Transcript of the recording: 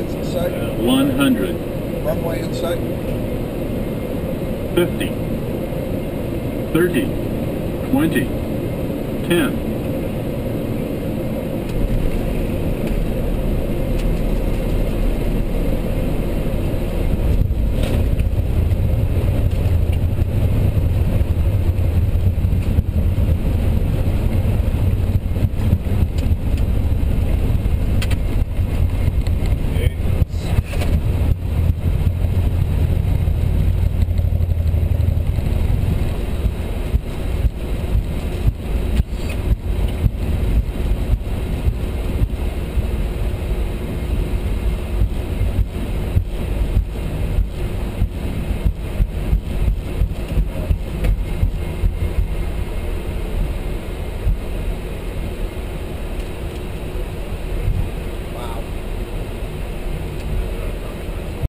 In sight. Uh, 100. Runway in sight. 50. 30. 20. 10.